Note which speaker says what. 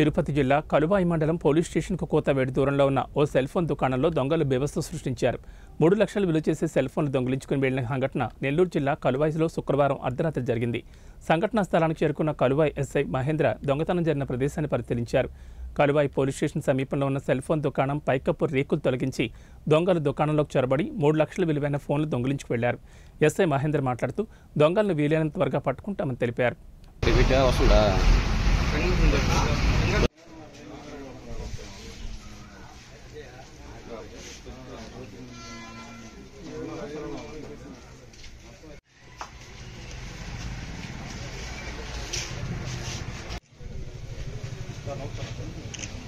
Speaker 1: తిరుపతి జిల్లా కలువాయి మండలం పోలీస్ స్టేషన్కు కోతవేడు దూరంలో ఉన్న ఓ సెల్ ఫోన్ దుకాణంలో దొంగలు బెవస్తు సృష్టించారు. మూడు లక్షలు విలువ చేసే సెల్ ఫోన్లు దొంగిలించుకుని వెళ్ళిన సంఘటన నెల్లూరు జిల్లా కలువాయిలో శుక్రవారం అర్ధరాత్రి జరిగింది. సంఘటనా స్థలానికి చేరుకున్న కలువాయి ఎస్ఐ మహేంద్ర దొంగతనం జరిగిన ప్రదేశాన్ని పరిశీలించారు. కలువాయి పోలీస్ స్టేషన్ సమీపంలో ఉన్న సెల్ ఫోన్ దుకాణం పైకప్పు రేకులు తొలగించి దొంగలు దుకాణంలోకి చొరబడి మూడు లక్షల విలువైన ఫోన్లు దొంగిలించుకు వెళ్ళారు. ఎస్ఐ మహేంద్ర మాట్లాడుతూ దొంగలను వీలైనంత త్వరగా పట్టుకుంటామని తెలిపారు.
Speaker 2: 나 나왔다.